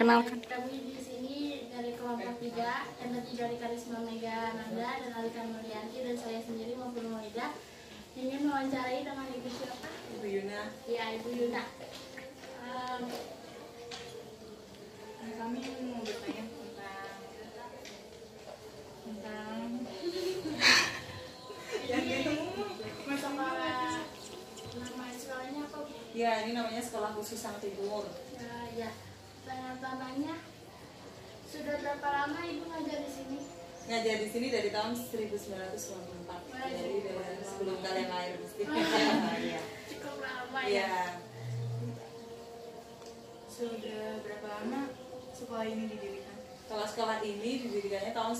Perkenalkan. Kami di sini dari kelompok 3 yang terdiri dari Karisma Mega Nanda dan Alika Nuryanti dan saya sendiri maupun Maida ingin mewawancarai dengan ibu siapa? Ibu Yuna, Ya, Ibu Yuna. Em, kami mau bertanya tentang tentang yang itu nama sekolahnya apa? Bu? ya ini namanya sekolah khusus Sang Timur. Ya, ya. Tanya-tanyanya sudah berapa lama Ibu ngajar di sini? Ngajar di sini dari tahun 1994. Jadi dari sebelum kalian lahir mesti. Iya. Cukup lama ya. Iya. Sudah berapa lama sekolah ini didirikan? Kalau sekolah ini didirikannya tahun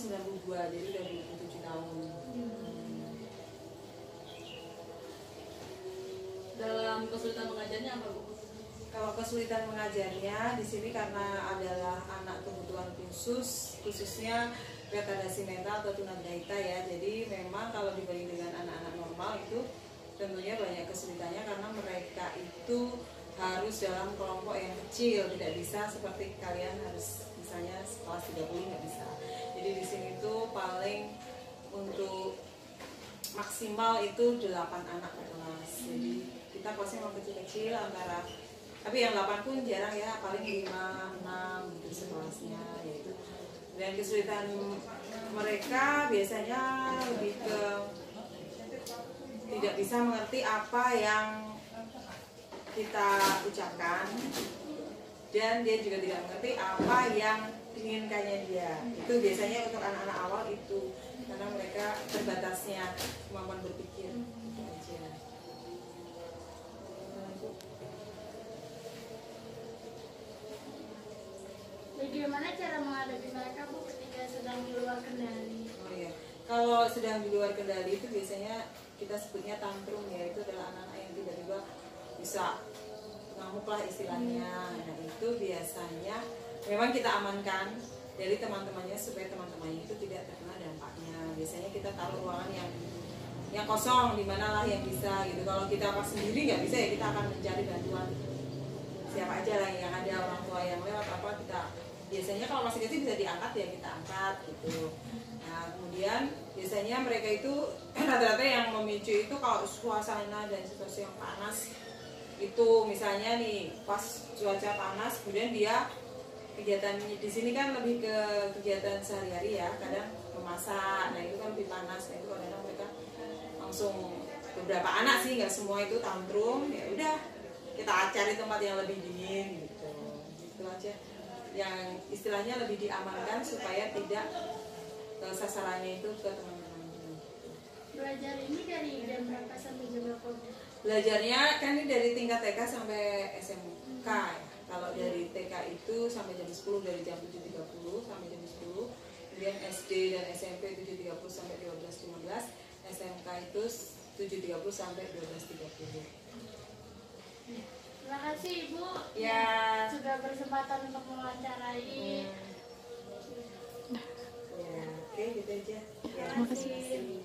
92, jadi udah 27 tahun. dalam kesulitan mengajarnya apa bu? Kalau kesulitan mengajarnya di sini karena adalah anak kebutuhan khusus, khususnya retardasi mental atau tunagrahita ya. Jadi memang kalau dibanding dengan anak-anak normal itu tentunya banyak kesulitannya karena mereka itu harus dalam kelompok yang kecil, tidak bisa seperti kalian harus misalnya kelas 30 nggak bisa. Jadi di sini tuh paling untuk maksimal itu 8 anak per kelas. Jadi kita kelasnya memang kecil-kecil antara tapi yang 8 pun jarang ya, paling 5, 6 gitu sekelasnya yaitu. Dan kesulitan mereka biasanya lebih ke tidak bisa mengerti apa yang kita ucapkan dan dia juga tidak mengerti apa yang diinginkannya dia itu biasanya untuk anak-anak awal itu karena mereka terbatasnya kemampuan berpikir itu aja menghadapi mereka Bu ketika sedang di luar kendali? oh iya. Kalau sedang di luar kendali itu biasanya kita sebutnya tantrum ya. Itu adalah anak-anak yang tiba-tiba bisa ngamuk lah istilahnya nah itu biasanya memang kita amankan dari teman-temannya supaya teman-temannya itu tidak terkena dampaknya. Biasanya kita taruh ruangan yang yang kosong di mana lah yang bisa gitu. Kalau kita pas sendiri nggak bisa ya kita akan mencari bantuan siapa aja lah yang ada orang tua yang lewat apa kita biasanya kalau masih kecil bisa diangkat ya kita angkat gitu. Nah kemudian biasanya mereka itu rata-rata yang memicu itu kalau suasana dan situasi yang panas itu misalnya nih pas cuaca panas kemudian dia kegiatan di sini kan lebih ke kegiatan sehari-hari ya kadang memasak nah itu kan lebih panas. Nah itu kadang mereka langsung beberapa anak sih nggak semua itu tantrum ya udah kita cari tempat yang lebih dingin gitu. Gitu aja yang istilahnya lebih diamankan supaya tidak eh, sasarannya itu ke teman-teman Belajar ini dari jam berapa sampai jam berapa? Belajarnya kan ini dari tingkat TK sampai SMK ya. kalau dari TK itu sampai jam 10 dari jam 7.30 sampai jam 10 kemudian SD dan SMP 7.30 sampai 12.15 SMK itu 7.30 sampai 12.30 Terima kasih Ibu Ya. Sudah berkesempatan untuk mewawancarai. ya oke gitu aja ya, Terima kasih. kasih.